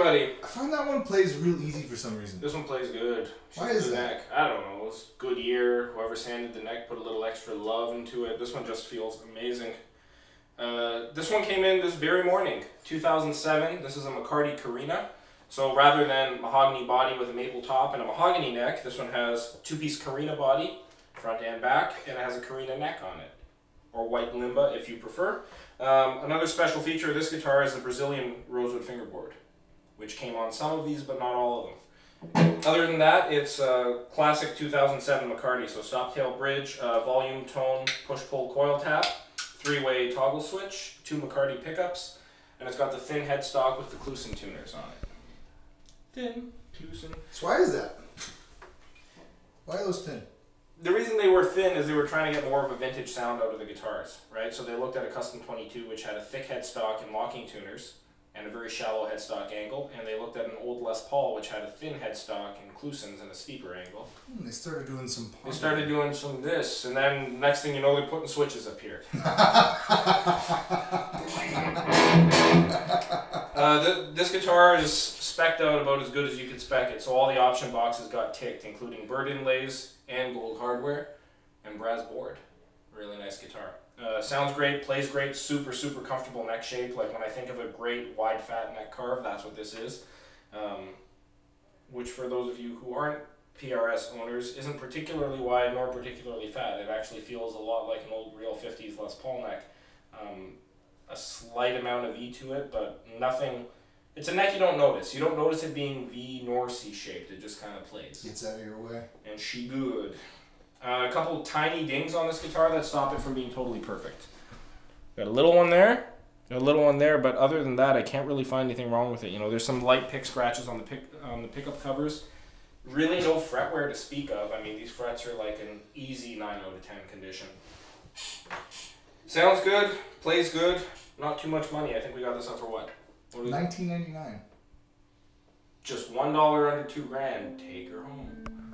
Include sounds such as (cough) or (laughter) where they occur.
everybody. I find that one plays real easy for some reason. This one plays good. Why is that? Neck. I don't know. It's good year. Whoever sanded the neck put a little extra love into it. This one just feels amazing. Uh, this one came in this very morning, 2007. This is a McCarty Korina. So rather than mahogany body with a maple top and a mahogany neck, this one has two-piece Korina body, front and back, and it has a Korina neck on it, or white limba if you prefer. Um, another special feature of this guitar is the Brazilian rosewood fingerboard which came on some of these but not all of them. Other than that, it's a classic 2007 McCarty, so stop tail bridge, uh, volume, tone, push-pull coil tap, three-way toggle switch, two McCarty pickups, and it's got the thin headstock with the Kluson tuners on it. Thin Kluson. So why is that? Why are those thin? The reason they were thin is they were trying to get more of a vintage sound out of the guitars, right? So they looked at a Custom 22, which had a thick headstock and locking tuners, and a very shallow headstock angle, and they looked at an old Les Paul, which had a thin headstock and Klusons and a steeper angle. Hmm, they started doing some. They started doing some this, and then next thing you know, they're putting switches up here. (laughs) uh, th- this guitar is specced out about as good as you could spec it. So all the option boxes got ticked, including bird inlays and gold hardware and brass board. Really nice guitar. Uh, sounds great, plays great, super super comfortable neck shape. Like when I think of a great wide fat neck carve, that's what this is. Um, which for those of you who aren't PRS owners isn't particularly wide nor particularly fat. It actually feels a lot like an old real 50s Les Paul neck. Um, a slight amount of E to it, but nothing. It's a neck you don't notice. You don't notice it being V nor C shaped. It just kind of plays. Gets out of your way. And she good. Uh, a couple tiny dings on this guitar that stop it from being totally perfect. Got a little one there, got a little one there, but other than that, I can't really find anything wrong with it. You know, there's some light pick scratches on the pick on the pickup covers. Really, no fretwear to speak of. I mean, these frets are like an easy nine out of ten condition. Sounds good, plays good. Not too much money. I think we got this up for what? What? Nineteen ninety nine. Just one dollar under two grand. Take her home.